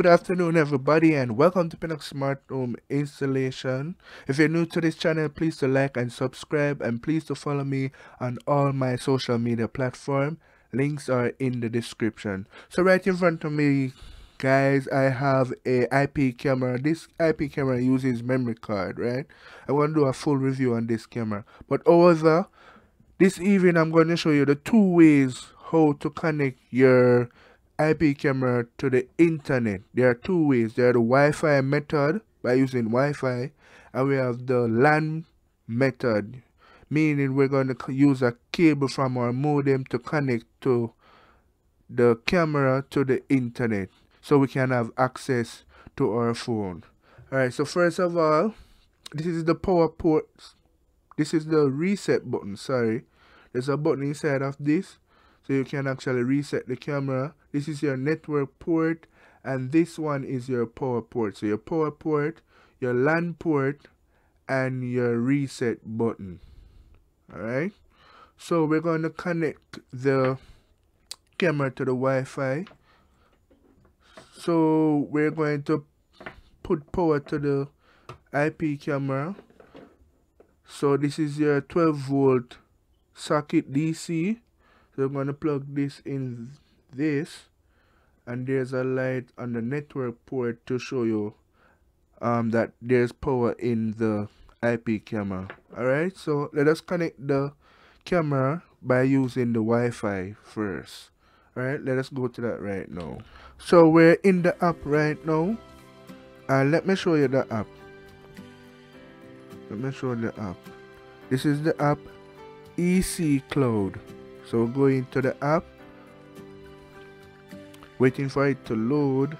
Good afternoon everybody and welcome to Pinnock's Smart Home Installation. If you're new to this channel, please to like and subscribe and please to follow me on all my social media platform. Links are in the description. So right in front of me guys I have a IP camera. This IP camera uses memory card, right? I want to do a full review on this camera. But over this evening I'm going to show you the two ways how to connect your IP camera to the internet. There are two ways. There are the Wi-Fi method by using Wi-Fi and we have the LAN method meaning we're going to use a cable from our modem to connect to the camera to the internet so we can have access to our phone. Alright, so first of all, this is the power port. This is the reset button, sorry. There's a button inside of this so you can actually reset the camera this is your network port and this one is your power port. So your power port your LAN port and your reset button. Alright? So we're going to connect the camera to the Wi-Fi. So we're going to put power to the IP camera. So this is your 12 volt socket DC so I'm going to plug this in this and there's a light on the network port to show you um, that there's power in the IP camera. Alright so let us connect the camera by using the Wi-Fi first. Alright let us go to that right now. So we're in the app right now and let me show you the app. Let me show you the app. This is the app EseeCloud. So go into the app waiting for it to load.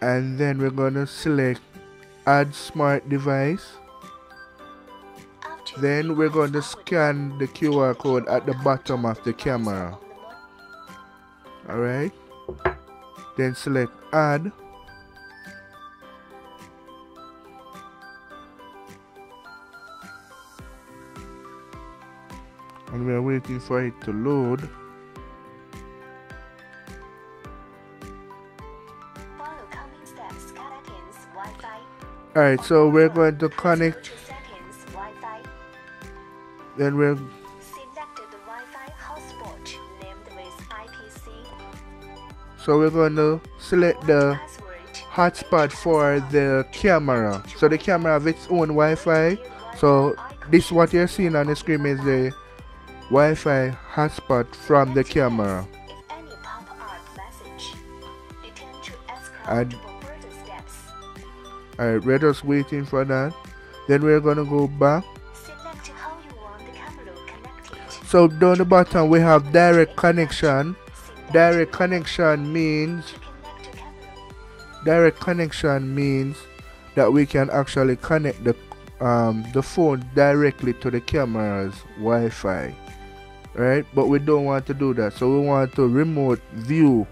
And then we're gonna select add smart device. Then we're going to scan the QR code at the bottom of the camera. Alright. Then select add. And we're waiting for it to load Alright, so we're going to connect. Then we'll So we're going to select the hotspot for the camera. So the camera have its own Wi-Fi. So this what you're seeing on the screen is the Wi-Fi hotspot from the camera. And Alright, we're just waiting for that. Then we're gonna go back. So down the bottom we have direct connection. Direct connection means direct connection means that we can actually connect the um, the phone directly to the camera's Wi-Fi right but we don't want to do that so we want to remote view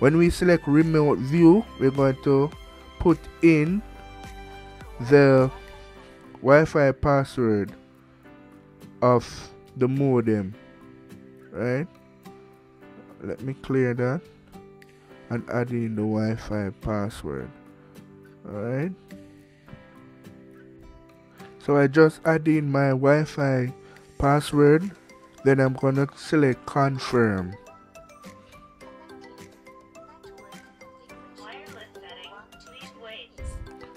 when we select remote view we're going to put in the Wi-Fi password of the modem right? Let me clear that and add in the Wi-Fi password alright? So I just add in my Wi-Fi password then I'm gonna select confirm.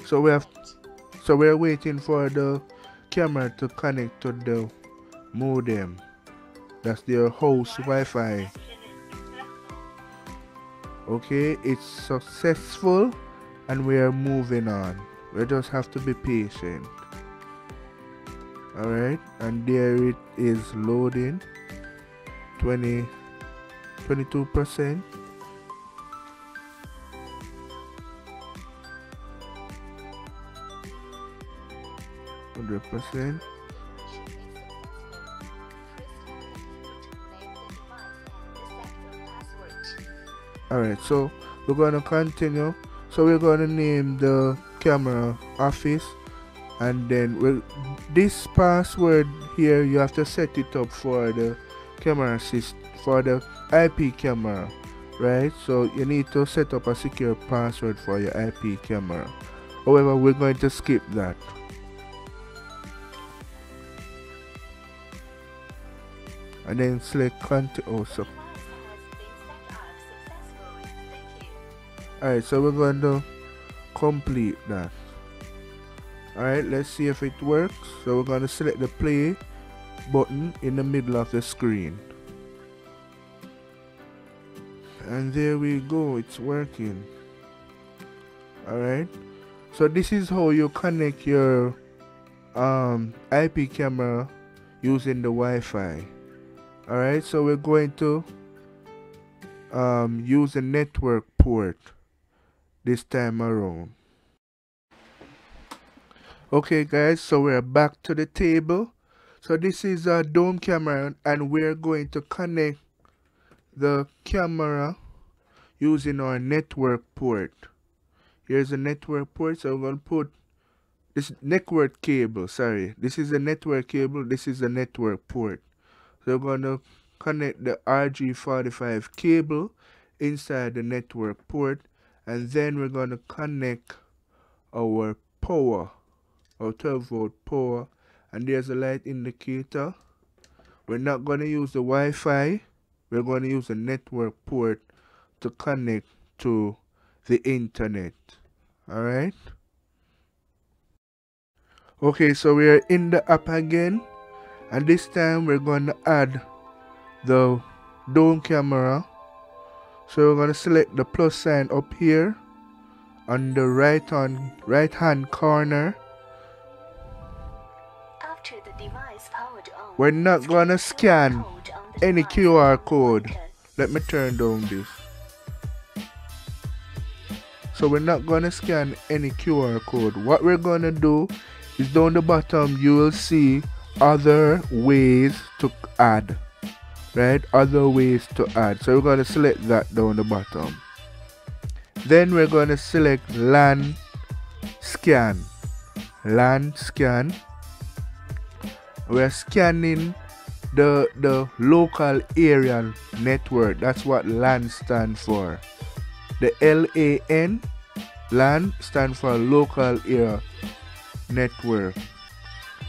So we have so we're waiting for the camera to connect to the modem. That's their host Wi-Fi. Okay it's successful and we are moving on. We just have to be patient. Alright and there it is loading. 20 22 percent 100%. Alright, so we're to continue. So we're to name the camera office and then well, this password here you have to set it up for the camera assist for the IP camera right so you need to set up a secure password for your IP camera however we're going to skip that and then select continue oh, so alright so we're going to complete that. Alright let's see if it works. So we're going to select the play button in the middle of the screen. And there we go it's working. Alright so this is how you connect your um, IP camera using the Wi-Fi alright so we're going to um, use a network port this time around. Okay guys so we're back to the table. So this is a dome camera and we're going to connect the camera using our network port. Here's a network port so I'm going to put this network cable sorry. This is a network cable this is a network port so we're going to connect the RJ45 cable inside the network port and then we're going to connect our power our 12 volt power. And there's a light indicator. We're not going to use the Wi-Fi. We're going to use a network port to connect to the internet. Alright okay so we are in the app again and this time we're going to add the dome camera. So we're going to select the plus sign up here on the right on right hand corner. We're not going to scan any QR code. let me turn down this. So we're not going to scan any QR code. What we're going to do is down the bottom you will see other ways to add right? Other ways to add. So we're going to select that down the bottom. Then we're going to select LAN scan. LAN scan. We're scanning the the local area network. That's what LAN stand for. The LAN LAN stand for local area network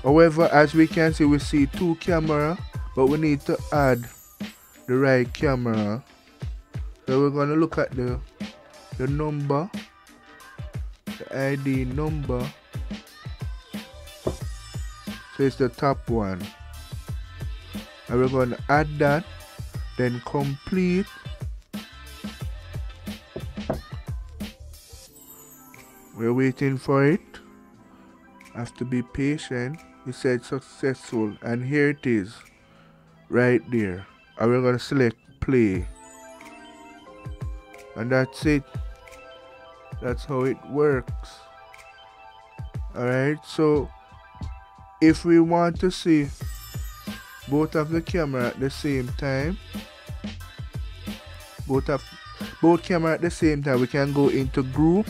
however as we can see we see two camera but we need to add the right camera. So we're going to look at the the number the ID number. So it's the top one. And we're to add that then complete. We're waiting for it. Have to be patient we said successful and here it is right there. And we're going to select play. And that's it. That's how it works. Alright so if we want to see both of the camera at the same time both of both camera at the same time we can go into group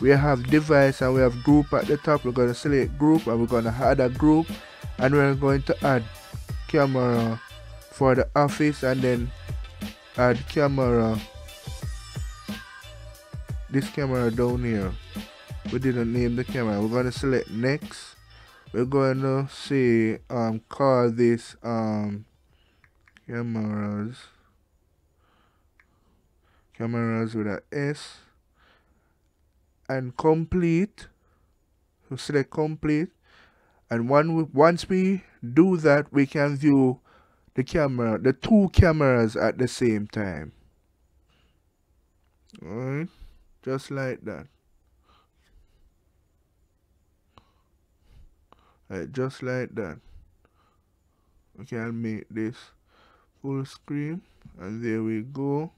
we have device and we have group at the top. We're going to select group and we're going to add a group. And we're going to add camera for the office and then add camera this camera down here. We didn't name the camera. We're going to select next. We're going to say um call this um cameras. Cameras with a S and complete so select complete and one once we do that we can view the camera the two cameras at the same time. Alright just like that. Right, just like that. Okay I'll make this full screen and there we go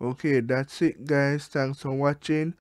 okay that's it guys. Thanks for watching